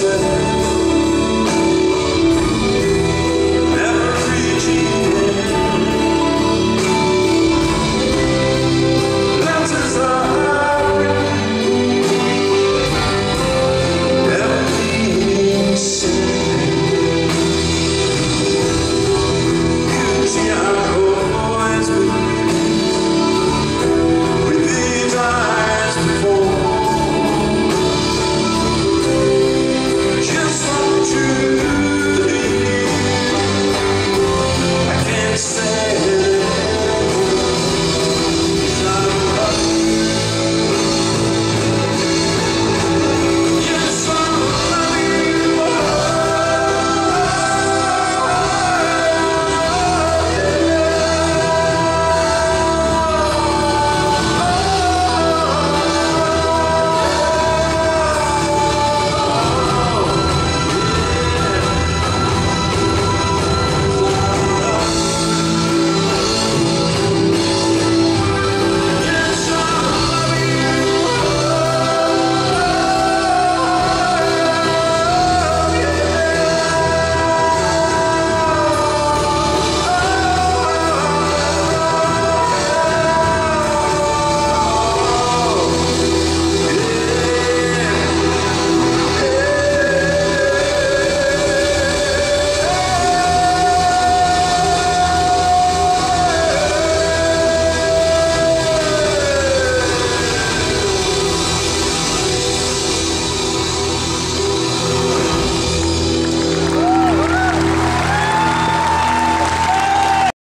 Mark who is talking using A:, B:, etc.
A: said